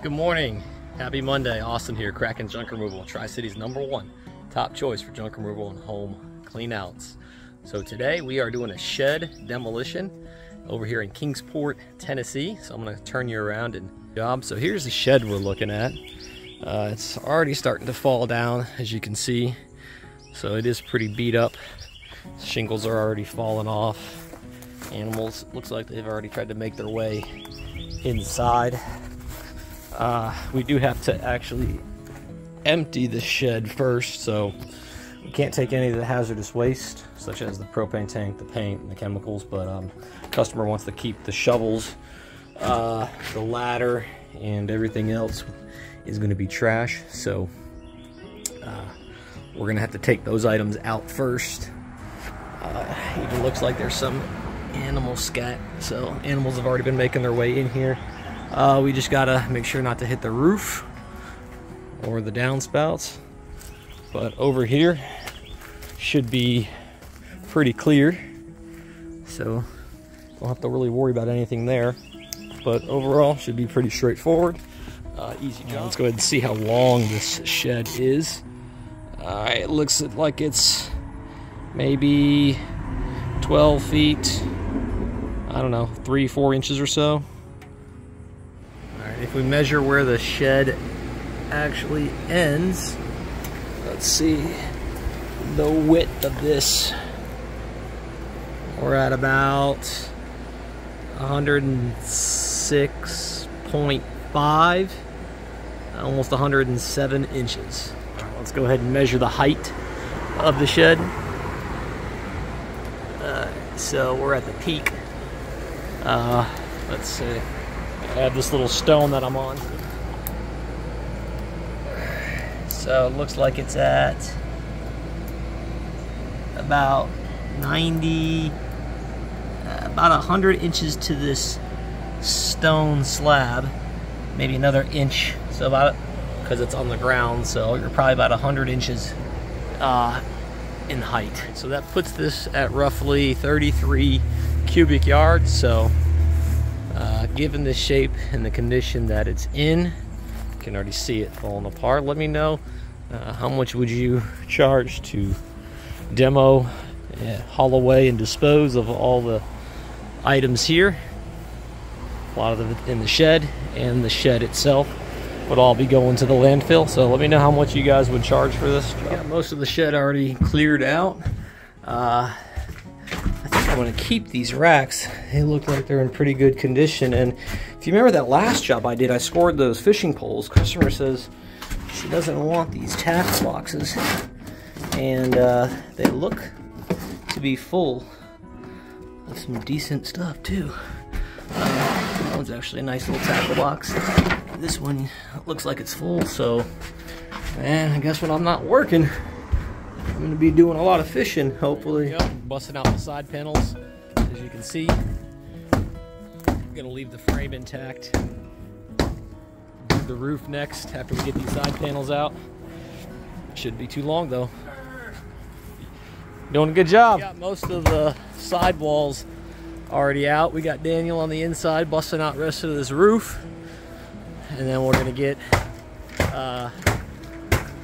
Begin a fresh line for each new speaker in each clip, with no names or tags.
Good morning. Happy Monday. Austin here, Kraken Junk Removal, Tri-City's number one top choice for junk removal and home clean outs. So today we are doing a shed demolition over here in Kingsport, Tennessee. So I'm gonna turn you around and job. So here's the shed we're looking at. Uh, it's already starting to fall down, as you can see. So it is pretty beat up. Shingles are already falling off. Animals, looks like they've already tried to make their way inside. Uh, we do have to actually empty the shed first, so we can't take any of the hazardous waste, such as the propane tank, the paint, and the chemicals, but um, customer wants to keep the shovels, uh, the ladder, and everything else is going to be trash, so uh, we're going to have to take those items out first. Uh, even looks like there's some animal scat, so animals have already been making their way in here. Uh, we just gotta make sure not to hit the roof or the downspouts. But over here should be pretty clear. So don't have to really worry about anything there. But overall should be pretty straightforward. Uh, easy job. Let's go ahead and see how long this shed is. Uh, it looks like it's maybe 12 feet, I don't know, three, four inches or so. Right, if we measure where the shed actually ends, let's see the width of this. We're at about 106.5, almost 107 inches. let's go ahead and measure the height of the shed. Uh, so we're at the peak. Uh, let's see. I have this little stone that I'm on. So it looks like it's at about 90, uh, about 100 inches to this stone slab. Maybe another inch. So about, because it's on the ground, so you're probably about 100 inches uh, in height. So that puts this at roughly 33 cubic yards. So given the shape and the condition that it's in, you can already see it falling apart. Let me know uh, how much would you charge to demo, uh, haul away and dispose of all the items here. A lot of them in the shed and the shed itself would all be going to the landfill. So let me know how much you guys would charge for this. Got most of the shed already cleared out. Uh, I'm gonna keep these racks. They look like they're in pretty good condition. And if you remember that last job I did, I scored those fishing poles. Customer says she doesn't want these tackle boxes. And uh, they look to be full of some decent stuff too. Uh, that one's actually a nice little tackle box. This one looks like it's full, so man, I guess when I'm not working, I'm gonna be doing a lot of fishing, hopefully. Yep, busting out the side panels, as you can see. I'm gonna leave the frame intact. Do the roof next after we get these side panels out. Shouldn't be too long though. Doing a good job. Got most of the side walls already out. We got Daniel on the inside busting out rest of this roof. And then we're gonna get uh,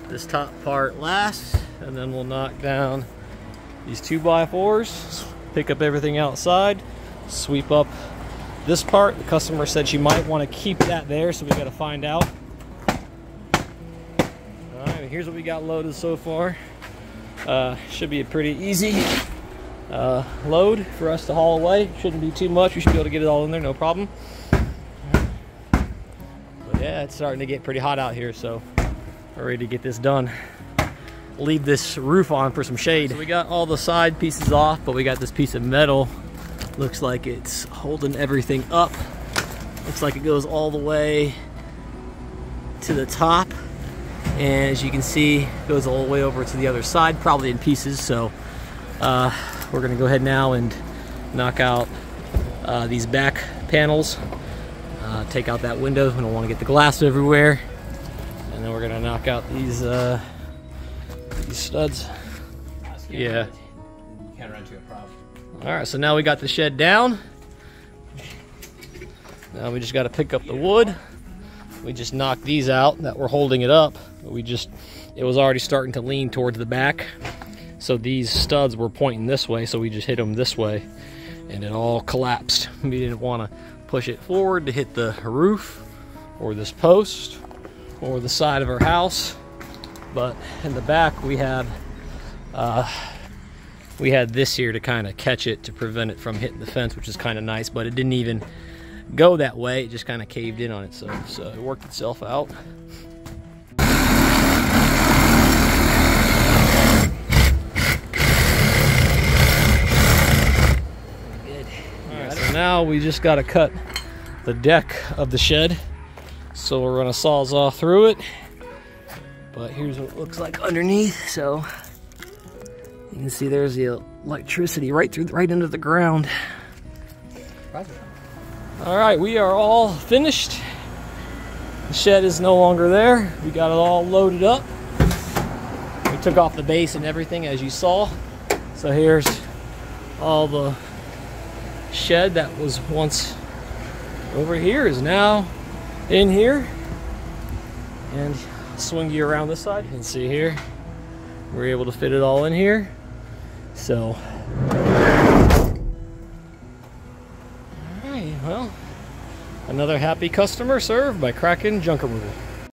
this top part last and then we'll knock down these two by fours, pick up everything outside, sweep up this part. The customer said she might want to keep that there, so we got to find out. All right, here's what we got loaded so far. Uh, should be a pretty easy uh, load for us to haul away. Shouldn't be too much. We should be able to get it all in there, no problem. But yeah, it's starting to get pretty hot out here, so we're ready to get this done leave this roof on for some shade. So we got all the side pieces off, but we got this piece of metal. Looks like it's holding everything up. Looks like it goes all the way to the top. And as you can see, goes all the way over to the other side, probably in pieces. So uh, we're gonna go ahead now and knock out uh, these back panels. Uh, take out that window. We don't wanna get the glass everywhere. And then we're gonna knock out these uh, these studs. Yeah.
Can't run to a problem.
All right, so now we got the shed down. Now we just got to pick up the wood, we just knocked these out that were holding it up. We just, it was already starting to lean towards the back. So these studs were pointing this way, so we just hit them this way and it all collapsed. We didn't want to push it forward to hit the roof or this post or the side of our house. But in the back we had uh, we had this here to kind of catch it to prevent it from hitting the fence, which is kind of nice, but it didn't even go that way. It just kind of caved in on itself, so it worked itself out. So now we just got to cut the deck of the shed. So we're gonna sawzall through it. But here's what it looks like underneath. So you can see there's the electricity right through, right into the ground. All right, we are all finished. The shed is no longer there. We got it all loaded up. We took off the base and everything as you saw. So here's all the shed that was once over here is now in here. And swing you around this side. Can see here, we're able to fit it all in here. So, all right, well, another happy customer served by Kraken Junk Removal.